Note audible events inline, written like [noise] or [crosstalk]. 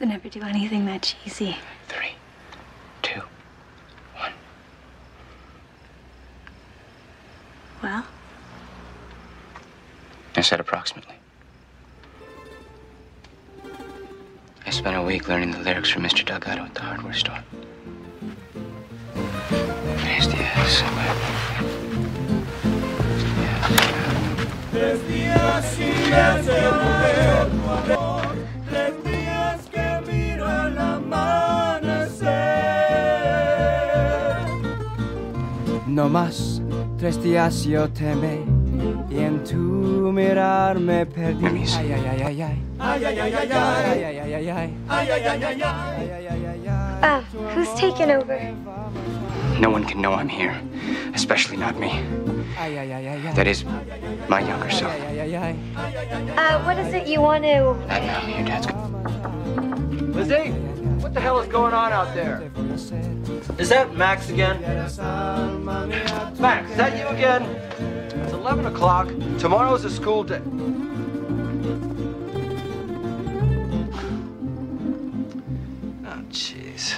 would never do anything that cheesy. Three, two, one. Well, I said approximately. I spent a week learning the lyrics from Mr. Delgado at the hardware store. Tres días. Tres días y días No más, tres días yo te amé y en tu mirar me perdí. Ay, ay, ay, ay, ay. Ay, ay, ay, ay, Ay, ay. ay, ay, ay, ay. Ay, ay, ay, ay, ay. Ay, ay, ay, ay, ay. uh, who's taking over? No one can know I'm here, especially not me. Ay, ay, ay, ay, ay. That is, my younger self. Ay, ay, ay, ay. Uh, what is it you want to? Not now. Your dad's. Lizzie, what the hell is going on out there? Is that Max again? Max, is that you again? It's 11 o'clock. Tomorrow's a school day. [sighs] Oh, jeez.